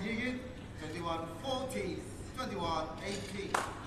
Jigen, 21 40, 21 18.